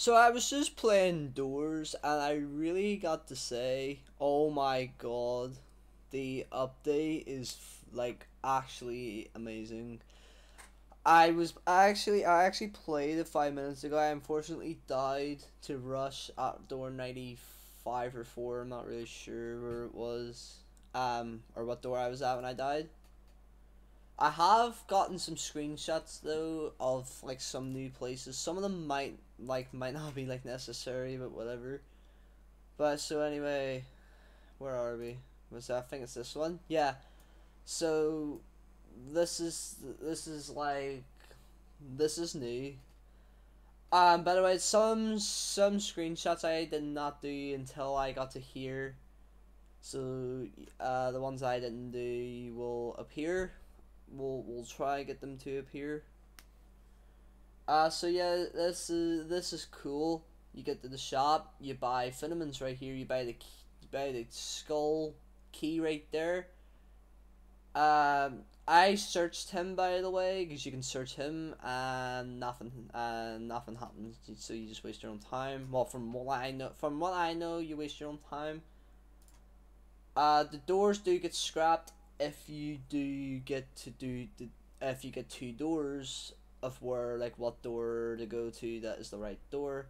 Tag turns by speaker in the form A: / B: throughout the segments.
A: So I was just playing Doors, and I really got to say, oh my god, the update is like actually amazing. I was actually I actually played it five minutes ago. I unfortunately died to Rush at door ninety five or four. I'm not really sure where it was, um, or what door I was at when I died. I have gotten some screenshots though of like some new places. Some of them might like might not be like necessary, but whatever. But so anyway, where are we? Was that, I think it's this one. Yeah. So this is this is like this is new. Um, by the way, some some screenshots I did not do until I got to here. So uh, the ones I didn't do will appear we'll we'll try and get them to appear. Uh, so yeah, this is this is cool. You get to the shop, you buy Finnemans right here. You buy the key, you buy the skull key right there. Um, I searched him by the way, because you can search him and nothing and nothing happens. So you just waste your own time. Well, from what I know, from what I know, you waste your own time. Uh, the doors do get scrapped if you do get to do the if you get two doors of where like what door to go to that is the right door.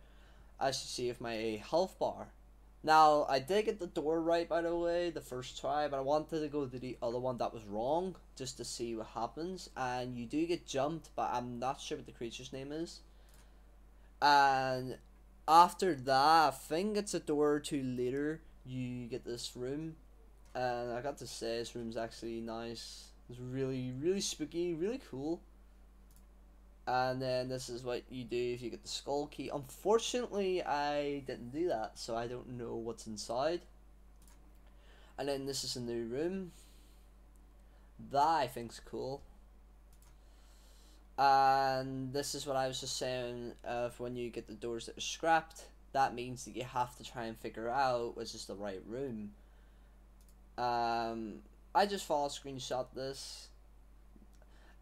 A: I should see if my health bar. Now I did get the door right by the way the first try but I wanted to go to the other one that was wrong just to see what happens. And you do get jumped but I'm not sure what the creature's name is. And after that I think it's a door or two later you get this room. And I got to say this room's actually nice. It's really, really spooky, really cool. And then this is what you do if you get the skull key. Unfortunately, I didn't do that, so I don't know what's inside. And then this is a new room. That I think's cool. And this is what I was just saying of when you get the doors that are scrapped. That means that you have to try and figure out which is the right room. Um, I just follow screenshot this.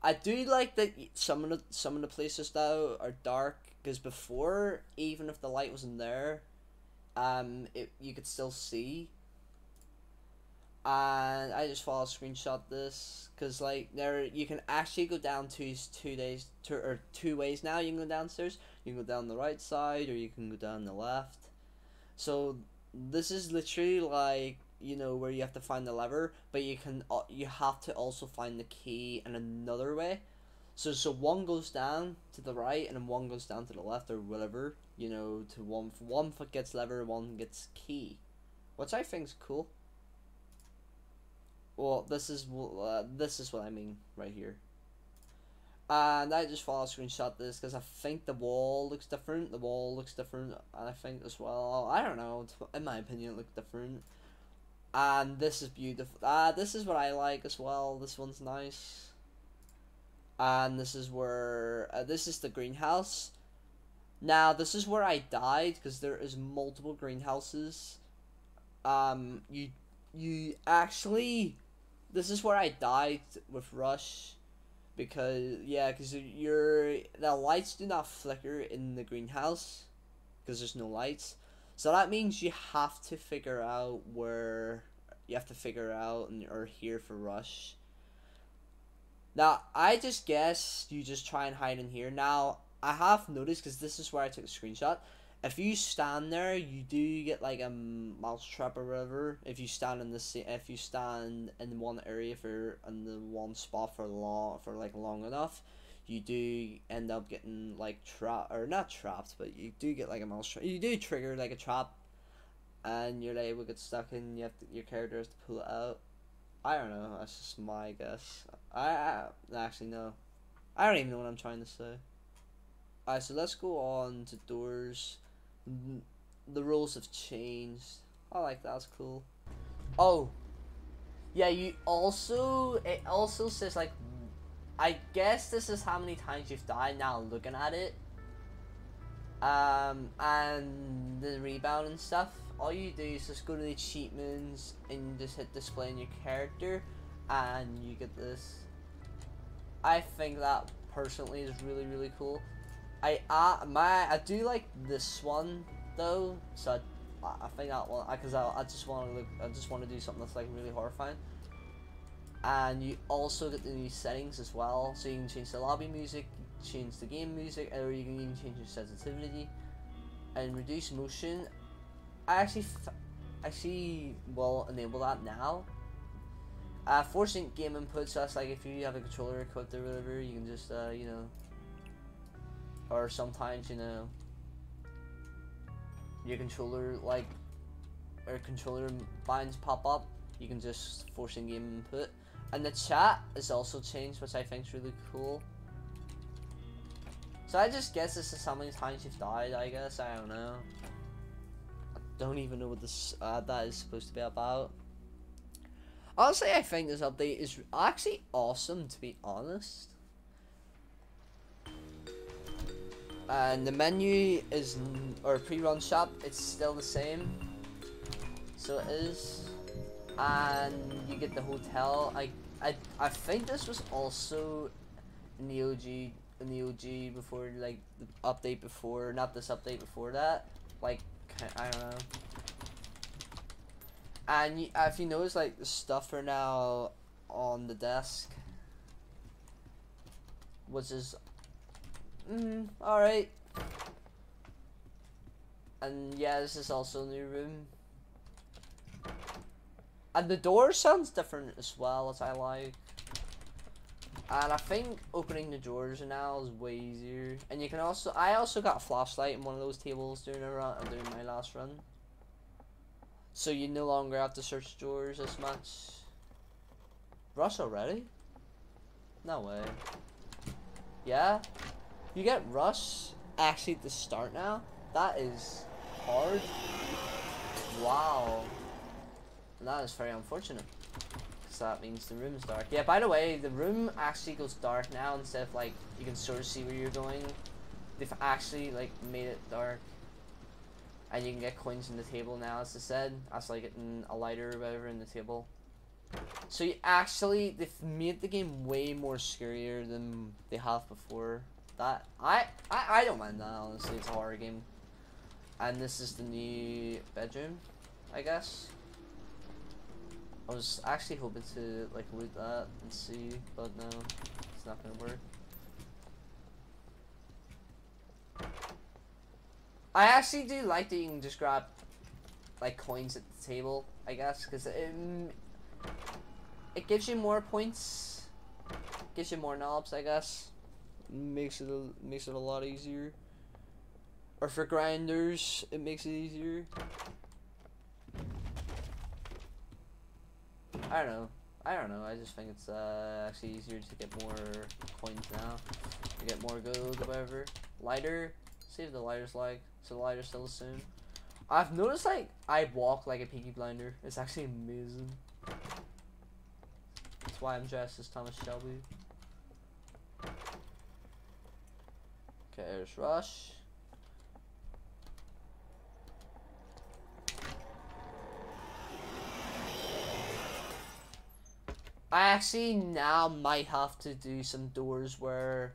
A: I do like that some of the some of the places though are dark because before even if the light wasn't there, um, it you could still see. And I just follow screenshot this because like there you can actually go down two two days two or two ways now. You can go downstairs. You can go down the right side or you can go down the left. So this is literally like you know where you have to find the lever but you can you have to also find the key in another way so so one goes down to the right and then one goes down to the left or whatever you know to one one foot gets lever one gets key which i think is cool well this is uh, this is what i mean right here and I just follow screenshot this because I think the wall looks different. The wall looks different, and I think as well. I don't know. In my opinion, it looks different. And this is beautiful. Ah, this is what I like as well. This one's nice. And this is where uh, this is the greenhouse. Now this is where I died because there is multiple greenhouses. Um, you you actually, this is where I died with Rush, because yeah, because your the lights do not flicker in the greenhouse, because there's no lights. So that means you have to figure out where you have to figure out and or here for rush. Now I just guess you just try and hide in here. Now I have noticed because this is where I took a screenshot. If you stand there, you do get like a mouse trap or whatever. If you stand in the if you stand in one area for in the one spot for long for like long enough, you do end up getting like trap or not trapped, but you do get like a mouse trap. You do trigger like a trap, and you're able to get stuck in. You have to, your character has to pull it out. I don't know. That's just my guess. I, I actually no. I don't even know what I'm trying to say. Alright, so let's go on to doors. The rules have changed. I like that. That's cool. Oh, yeah. You also it also says like I guess this is how many times you've died now looking at it. Um, and the rebound and stuff. All you do is just go to the achievements and just hit display in your character and you get this. I think that personally is really really cool. I uh, my I do like this one though, so I, I think that one because I, I just want to look I just want to do something that's like really horrifying. And you also get the new settings as well, so you can change the lobby music, change the game music, or you can even change your sensitivity, and reduce motion. I actually actually will enable that now. Uh, forcing game input, so that's like if you have a controller equipped or whatever, you can just uh, you know or sometimes you know your controller like or controller binds pop up you can just force in game input. And the chat is also changed which I think is really cool. So I just guess this is how many times you've died I guess I don't know don't even know what this uh, that is supposed to be about. Honestly I think this update is actually awesome to be honest. And the menu is or pre-run shop it's still the same. So it is. And you get the hotel. I I, I think this was also in the OG in the OG before like the update before not this update before that. Like I don't know and if you notice like the stuff are now on the desk which is Mm, alright. And yeah, this is also a new room. And the door sounds different as well, as I like. And I think opening the drawers now is way easier. And you can also, I also got a flashlight in one of those tables during a run, during my last run. So you no longer have to search drawers as much. Rush already? No way. Yeah? You get Rush actually at the start now? That is hard. Wow. That is very unfortunate. Because that means the room is dark. Yeah, by the way, the room actually goes dark now instead of like, you can sort of see where you're going. They've actually like made it dark. And you can get coins in the table now, as I said. As like getting a lighter or whatever in the table. So you actually, they've made the game way more scarier than they have before. That I, I I don't mind that honestly. It's a horror game, and this is the new bedroom, I guess. I was actually hoping to like loot that and see, but no, it's not gonna work. I actually do like that you can just grab like coins at the table, I guess, because it it gives you more points, gives you more knobs, I guess makes it a, makes it a lot easier. Or for grinders, it makes it easier. I don't know. I don't know. I just think it's uh, actually easier to get more coins now. To get more gold, whatever. Lighter. See if the lighter's like. So the lighter's still soon. I've noticed like I walk like a Peaky Blinder. It's actually amazing. That's why I'm dressed as Thomas Shelby. Okay, there's Rush. I actually now might have to do some doors where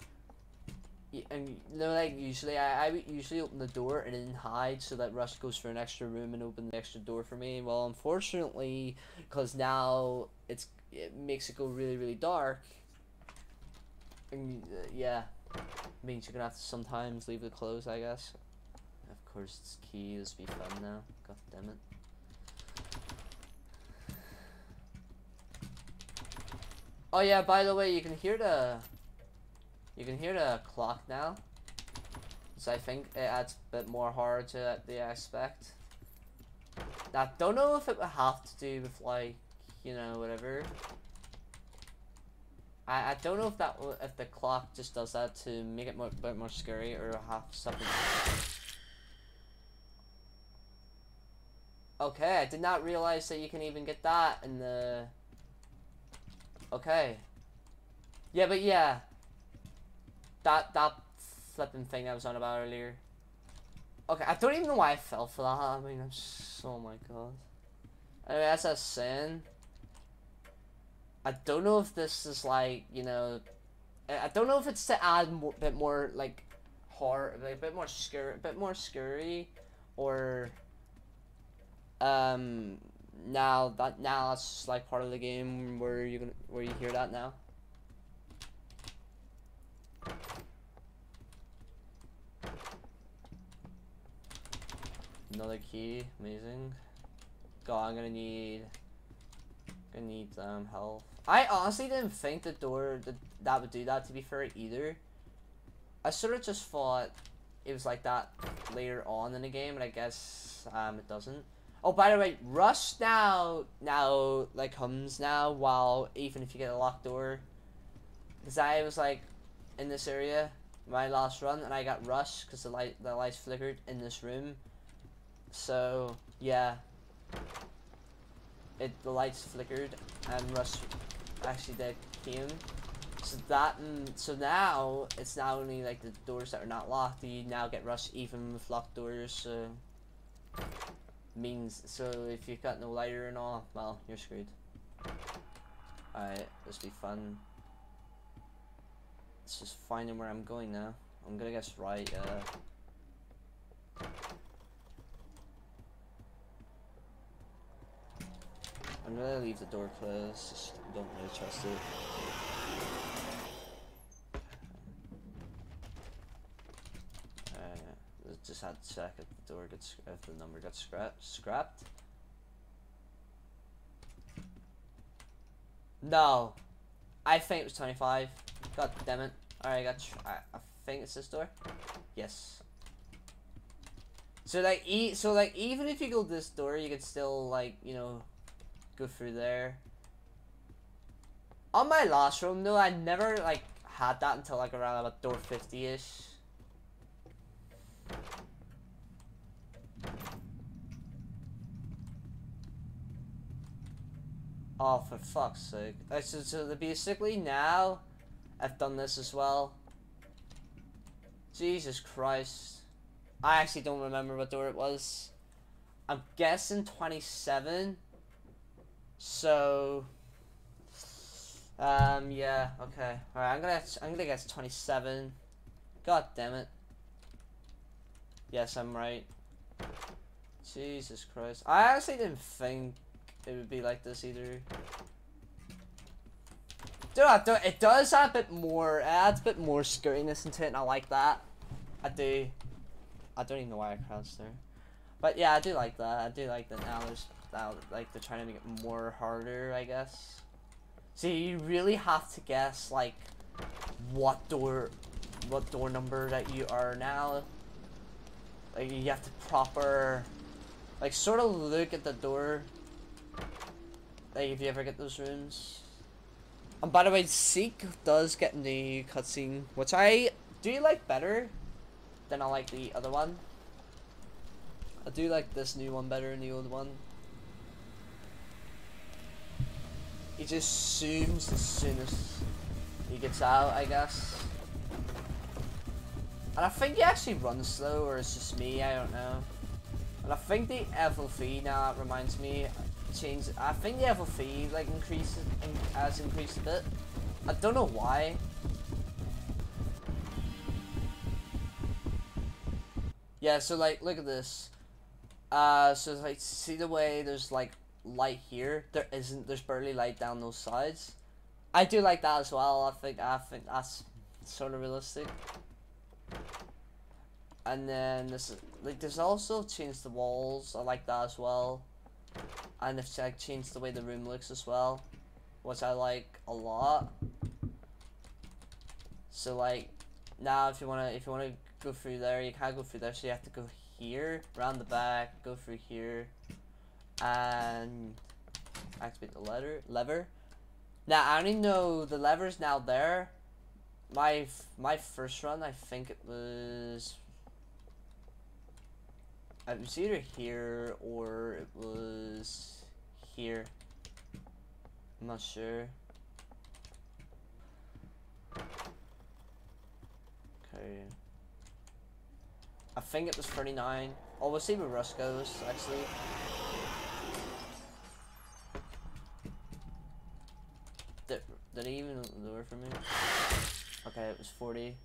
A: and you know, like usually I, I would usually open the door and then hide so that Rush goes for an extra room and open the extra door for me. Well, unfortunately, because now it's it makes it go really really dark. And uh, yeah, means you're gonna have to sometimes leave it closed, I guess. Of course, it's key. This be fun now. God damn it. Oh yeah, by the way, you can hear the you can hear the clock now. So I think it adds a bit more horror to the aspect. Now, don't know if it would have to do with like, you know, whatever. I, I don't know if that if the clock just does that to make it more, a bit more scary or have something. Okay, I did not realize that you can even get that in the. Okay. Yeah, but yeah. That that flipping thing I was on about earlier. Okay, I don't even know why I fell for that. I mean, I'm so, oh my god. Anyway, as I saying, I don't know if this is like, you know, I don't know if it's to add a bit more like horror, like, a bit more scary, a bit more scary, or um now that now that's just like part of the game where you gonna where you hear that now. Another key, amazing. God, I'm gonna need, gonna need um health. I honestly didn't think the door that that would do that. To be fair, either. I sort of just thought it was like that later on in the game, and I guess um it doesn't. Oh, by the way, rush now now like comes now while even if you get a locked door. Cause I was like in this area my last run and I got rush because the light the lights flickered in this room. So yeah, it the lights flickered and rush actually did came. So that and so now it's not only like the doors that are not locked. You now get rush even with locked doors. So means so if you've got no lighter and all, well you're screwed. Alright, this be fun. It's just finding where I'm going now. I'm gonna guess right. Uh, I'm gonna leave the door closed, just don't really trust it. Uh, just had to check if the door gets if the number gets scrapped. Scrapped. No, I think it was 25. God damn it! Alright, I got. I, I think it's this door. Yes. So like, e so like, even if you go this door, you could still like, you know, go through there. On my last room though, I never like had that until like around about door 50-ish. Oh, for fuck's sake. Uh, so, so basically now, I've done this as well. Jesus Christ. I actually don't remember what door it was. I'm guessing 27. So, um, yeah, okay. Alright, I'm gonna, I'm gonna guess 27. God damn it. Yes, I'm right. Jesus Christ. I actually didn't think it would be like this either. Dude, it does add a bit more, it adds a bit more scariness into it, and I like that. I do. I don't even know why I crouched there. But yeah, I do like that. I do like that now there's now like they're trying to make it more harder, I guess. So you really have to guess like what door what door number that you are now. Like you have to proper like sort of look at the door. Like if you ever get those rooms. And um, by the way, Seek does get the cutscene, which I do like better than I like the other one. I do like this new one better than the old one. He just zooms as soon as he gets out, I guess. And I think he actually runs slow, or it's just me, I don't know. And I think the FOV now reminds me, change. I think the FOV like increases in, has increased a bit. I don't know why. Yeah, so like, look at this. Uh, so like, see the way there's like light here? There isn't. There's barely light down those sides. I do like that as well. I think I think that's sort of realistic. And then this like there's also changed the walls. I like that as well. And it's like changed the way the room looks as well, which I like a lot. So like now if you wanna if you wanna go through there, you can't go through there, so you have to go here, around the back, go through here, and activate the letter lever. Now I only know the lever's now there. My my first run, I think it was. Uh, it was either here or it was here. I'm not sure. Okay. I think it was 39. Oh, we'll see where Rush goes, actually. Did, did he even lower for me? Okay, it was 40.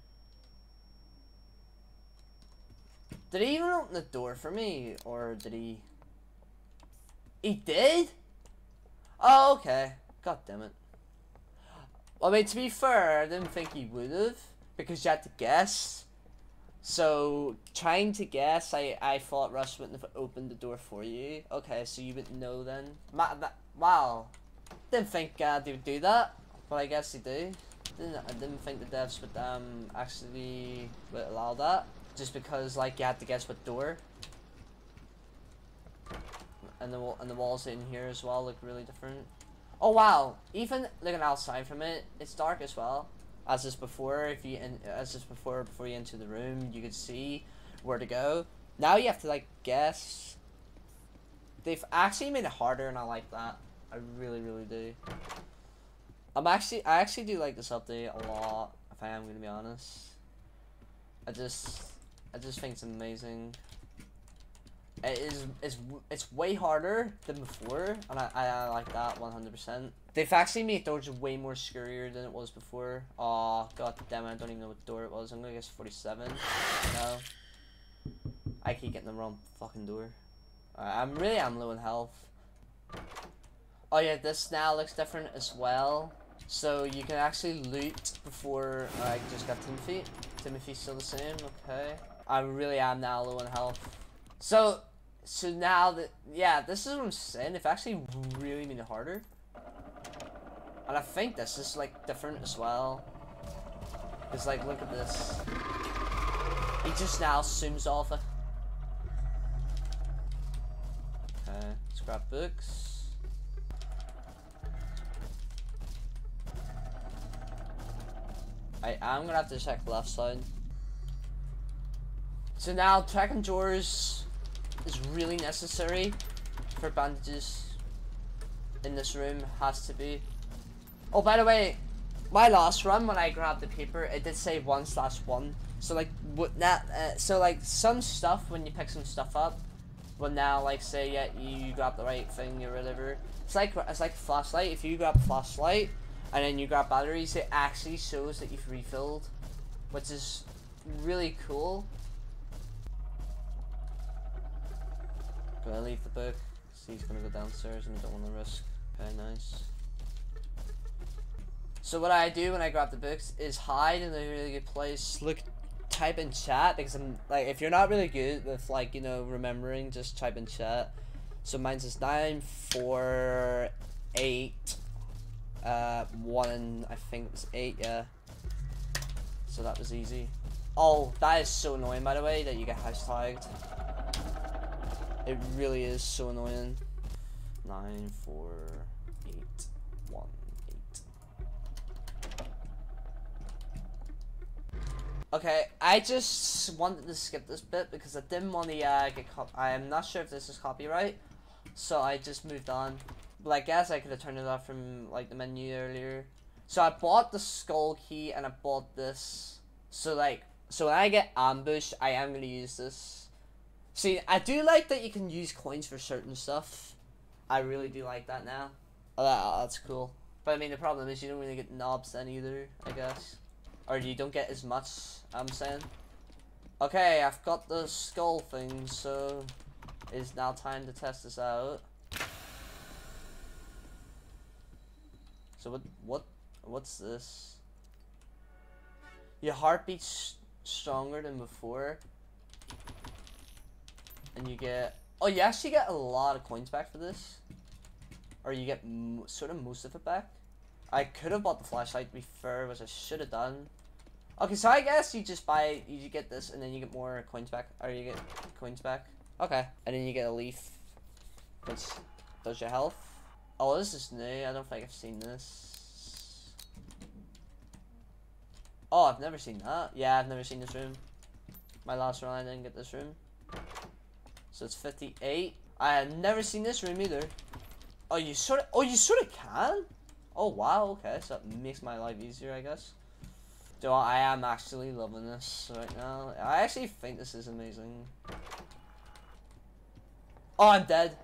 A: Did he even open the door for me? Or did he... He did? Oh, okay. God damn it. I mean, to be fair, I didn't think he would have. Because you had to guess. So, trying to guess, I, I thought Rush wouldn't have opened the door for you. Okay, so you wouldn't know then. Ma that, wow. Didn't think uh, they would do that. But I guess they do. Didn't, I didn't think the devs would um, actually would allow that. Just because, like, you have to guess what door. And the, and the walls in here as well look really different. Oh wow! Even looking outside from it, it's dark as well. As is before, if you in, as is before before you enter the room, you could see where to go. Now you have to like guess. They've actually made it harder, and I like that. I really, really do. I'm actually, I actually do like this update a lot. If I am gonna be honest, I just, I just think it's amazing. It is it's it's way harder than before, and I, I, I like that 100%. They've actually made doors way more scarier than it was before. Oh god damn it, I don't even know what door it was. I'm gonna guess 47. No. I keep getting the wrong fucking door. I'm really I'm low in health. Oh yeah, this now looks different as well. So you can actually loot before I just got Timothy. Timothy's still the same, okay. I really am now low in health. So, so now that, yeah, this is what I'm saying. They've actually really it harder. And I think this is, like, different as well. Because, like, look at this. He just now zooms off it. Okay, scrapbooks. I am gonna have to check left side. So now tracking drawers is really necessary for bandages in this room has to be. Oh by the way, my last run when I grabbed the paper it did say one slash one. So like what that uh, so like some stuff when you pick some stuff up will now like say yeah you grab the right thing or whatever. It's like it's like flashlight. If you grab flashlight and then you grab batteries, it actually shows that you've refilled, which is really cool. Gonna leave the book. See, he's gonna go downstairs and I don't want to risk. Okay, nice. So what I do when I grab the books is hide in a really good place. Look, type in chat because I'm like, if you're not really good with like you know remembering, just type in chat. So mine's is nine four eight uh, one, I think it was eight, yeah. So that was easy. Oh, that is so annoying, by the way, that you get hashtagged. It really is so annoying. Nine, four, eight, one, eight. Okay, I just wanted to skip this bit because I didn't want to uh, get I am not sure if this is copyright, so I just moved on. But I guess I could have turned it off from like the menu earlier. So I bought the skull key and I bought this. So like, so when I get ambushed, I am gonna use this. See, I do like that you can use coins for certain stuff. I really do like that now. Oh, that, oh, that's cool. But I mean, the problem is you don't really get knobs then either, I guess. Or you don't get as much, I'm saying. Okay, I've got the skull thing, so it's now time to test this out. So what what what's this? Your heart beats stronger than before. And you get oh you actually get a lot of coins back for this. Or you get sort of most of it back. I could have bought the flashlight to be fair, which I should have done. Okay, so I guess you just buy, you get this, and then you get more coins back, or you get coins back. Okay, and then you get a leaf, which does your health. Oh, this is new. I don't think I've seen this. Oh, I've never seen that. Yeah, I've never seen this room. My last run, I didn't get this room. So it's 58. I have never seen this room either. Oh, you sort of. Oh, you sort of can. Oh wow. Okay, so that makes my life easier, I guess. So I am actually loving this right now. I actually think this is amazing. Oh, I'm dead.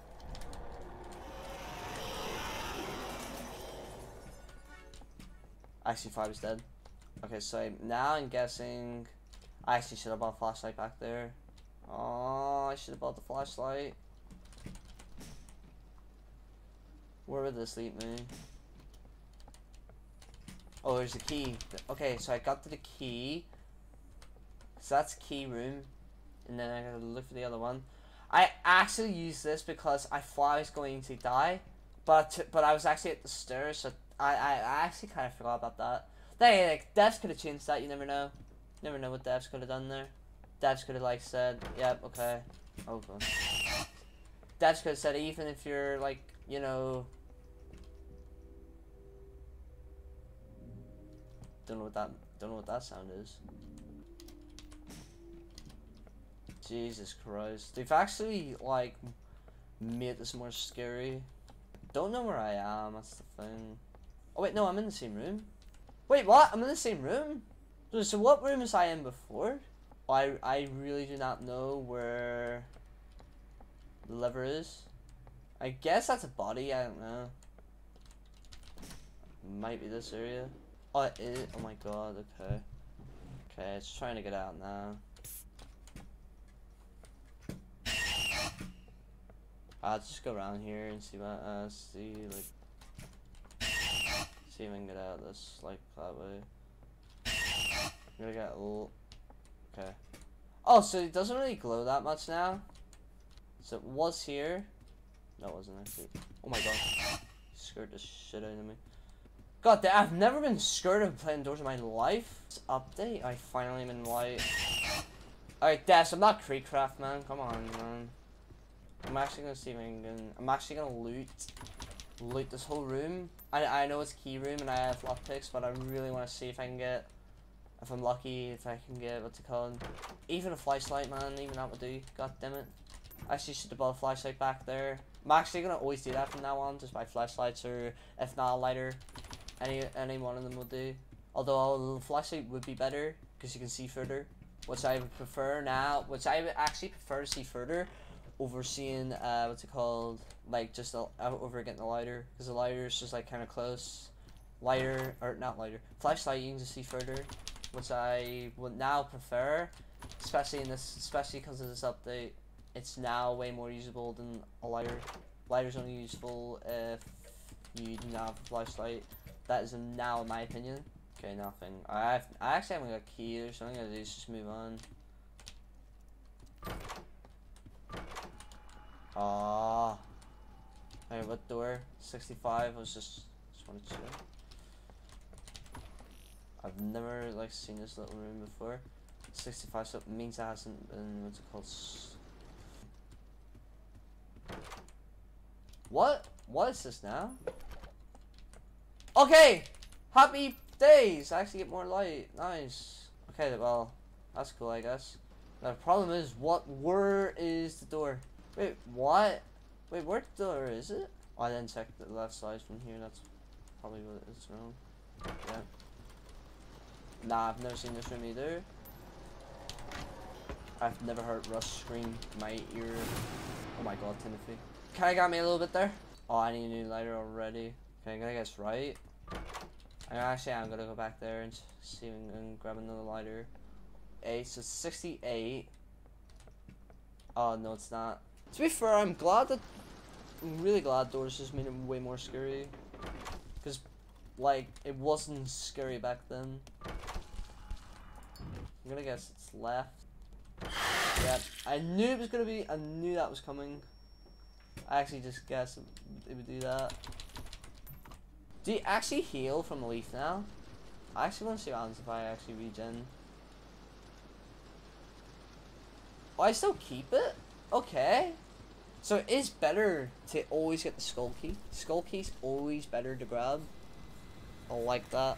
A: Actually, five is dead. Okay, so now I'm guessing I actually should have bought a flashlight back there. Oh, I should have bought the flashlight. Where would this lead me? Oh, there's a key. Okay, so I got to the key. So that's key room. And then I gotta look for the other one. I actually used this because I thought I was going to die. But but I was actually at the stairs, so I, I, I actually kind of forgot about that. Hey, like, devs could have changed that, you never know. Never know what devs could have done there. Devs could have, like, said, yep, okay. God. Devs could have said, even if you're, like, you know... Don't know what that, don't know what that sound is. Jesus Christ. They've actually, like, made this more scary. Don't know where I am, that's the thing. Oh wait, no, I'm in the same room. Wait, what? I'm in the same room? So what room was I in before? I, I really do not know where the lever is. I guess that's a body, I don't know. Might be this area. Oh, it is. Oh my god, okay. Okay, it's trying to get out now. I'll just go around here and see what, uh, see, like, see if I can get out of this, like, that way. I'm gonna get a little, okay. Oh, so it doesn't really glow that much now? So it was here. No, it wasn't actually. Oh my god. Scared the shit out of me. God damn, I've never been scared of playing doors in my life. This update, I finally am in light. Alright, Des, I'm not KreekCraft, man. Come on, man. I'm actually gonna see if I can. I'm actually gonna loot, loot this whole room. I I know it's key room and I have lockpicks, but I really want to see if I can get, if I'm lucky, if I can get what's it called, even a flashlight, man. Even that would do. God damn it. I actually should have bought a flashlight back there. I'm actually gonna always do that from now on, just buy flashlights or if not a lighter. Any any one of them will do. Although a flashlight would be better because you can see further, which I would prefer now. Which I would actually prefer to see further overseeing uh what's it called like just a, over getting the lighter because the lighter is just like kind of close lighter or not lighter flashlight you can just see further which I would now prefer especially in this especially because of this update. It's now way more usable than a lighter lighter's only useful if you do not have a flashlight. That is now in my opinion. Okay nothing. I have, I actually haven't got a key or something. Gonna do is just move on. Ah. Hey, what door? 65 was just, just wanted to I've never like seen this little room before. 65 so it means it hasn't been what's it called What? What is this now? Okay! Happy days! I actually get more light. Nice. Okay, well, that's cool I guess. The problem is, what, where is the door? Wait, what? Wait, what door is it? Oh, I didn't check the left side from here. That's probably what it's wrong. Yeah. Nah, I've never seen this room either. I've never heard Rush scream my ear. Oh my god, Timothy. I got me a little bit there? Oh, I need a new lighter already. Okay, I'm gonna guess right. I actually I'm gonna go back there and see I can grab another lighter. Eight, so 68. Oh, no, it's not. To be fair, I'm glad that... I'm really glad Doors just made it way more scary. Because, like, it wasn't scary back then. I'm gonna guess it's left. Yeah, I knew it was gonna be, I knew that was coming. I actually just guessed it would do that. Do you actually heal from leaf now? I actually want to see what happens if I actually regen. Oh, I still keep it? Okay. So it is better to always get the skull key. Skull key's always better to grab. I like that.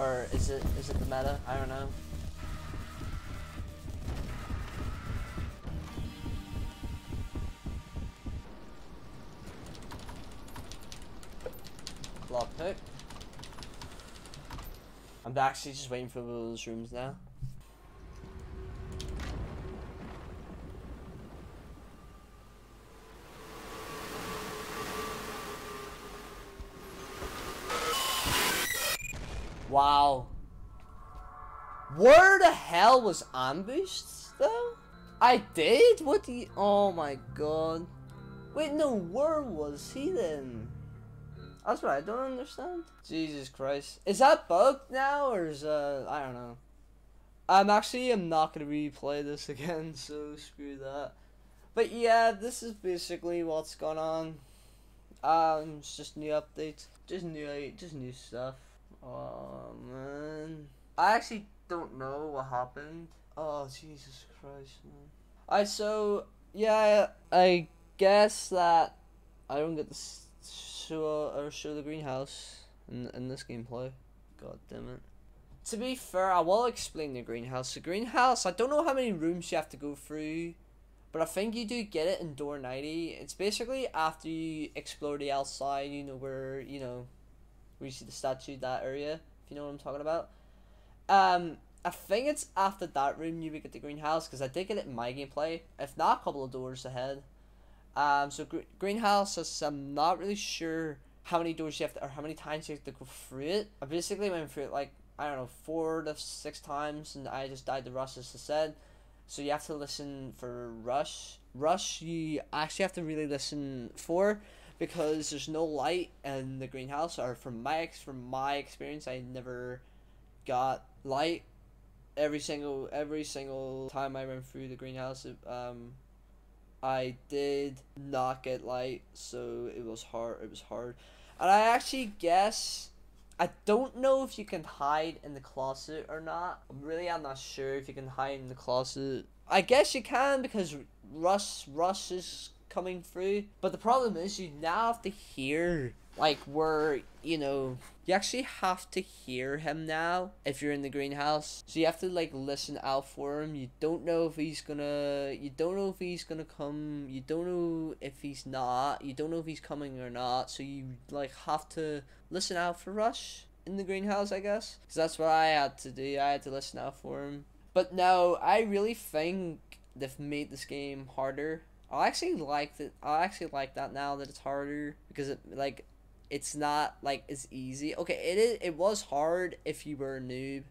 A: Or is it is it the meta? I don't know. Lockpick. I'm actually just waiting for those rooms now. Wow. Where the hell was ambushed? though? I did? What you... Oh my god. Wait, no, where was he then? That's what I don't understand. Jesus Christ. Is that bugged now, or is, uh, I don't know. I'm actually, I'm not going to replay this again, so screw that. But yeah, this is basically what's going on. Um, it's just new updates. Just new, just new stuff. Oh, man. I actually don't know what happened. Oh, Jesus Christ, man. I, so, yeah, I guess that I don't get to show, or show the greenhouse in, in this gameplay. God damn it. To be fair, I will explain the greenhouse. The greenhouse, I don't know how many rooms you have to go through, but I think you do get it in door 90. It's basically after you explore the outside, you know, where, you know, where you see the statue, that area, if you know what I'm talking about. Um, I think it's after that room you would get the greenhouse, because I did get it in my gameplay. If not, a couple of doors ahead. Um, so gr greenhouse, I'm not really sure how many doors you have to, or how many times you have to go through it. I basically went through it like I don't know, four to six times, and I just died to Rush, as I said. So you have to listen for Rush. Rush, you actually have to really listen for, because there's no light in the greenhouse. Or from my ex, from my experience, I never got light. Every single every single time I went through the greenhouse, um, I did not get light, so it was hard. It was hard, and I actually guess I don't know if you can hide in the closet or not. Really, I'm not sure if you can hide in the closet. I guess you can because Rush Rush is coming through. But the problem is you now have to hear like where you know you actually have to hear him now if you're in the greenhouse. So you have to like listen out for him. You don't know if he's gonna you don't know if he's gonna come. You don't know if he's not. You don't know if he's coming or not. So you like have to listen out for rush in the greenhouse i guess. Because that's what i had to do. I had to listen out for him. But no i really think they've made this game harder I actually like that. I actually like that now that it's harder because it like it's not like as easy. Okay, it is, it was hard if you were a noob,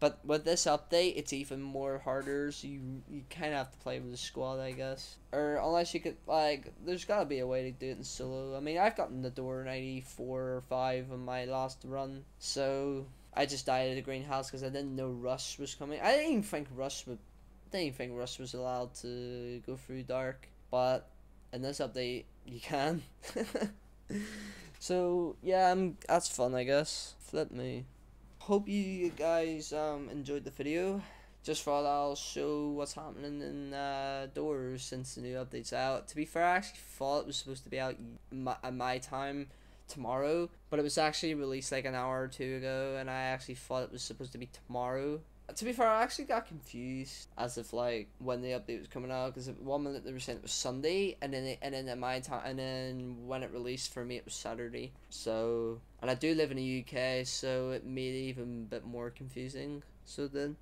A: but with this update, it's even more harder. So you you kind of have to play with the squad, I guess, or unless you could like, there's gotta be a way to do it in solo. I mean, I've gotten the door ninety four or five on my last run, so I just died at the greenhouse because I didn't know Rush was coming. I didn't even think Rush would. Didn't even think Rush was allowed to go through dark, but in this update, you can. So yeah, I'm, that's fun, I guess. Flip me. Hope you guys um, enjoyed the video. Just thought I'll show what's happening in uh, doors since the new update's out. To be fair, I actually thought it was supposed to be out my, at my time tomorrow, but it was actually released like an hour or two ago, and I actually thought it was supposed to be tomorrow to be fair, I actually got confused as if like when the update was coming out because one minute they were saying it was Sunday and then it, and then at my time and then when it released for me it was Saturday. So and I do live in the UK, so it made it even a bit more confusing. So then,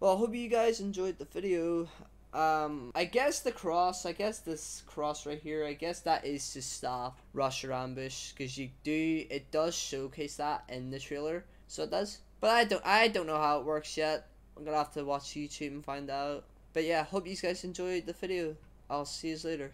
A: well, I hope you guys enjoyed the video. Um, I guess the cross, I guess this cross right here, I guess that is to stop rush or ambush because you do it does showcase that in the trailer, so it does. But I don't I don't know how it works yet. I'm gonna have to watch YouTube and find out. But yeah, hope you guys enjoyed the video. I'll see you later.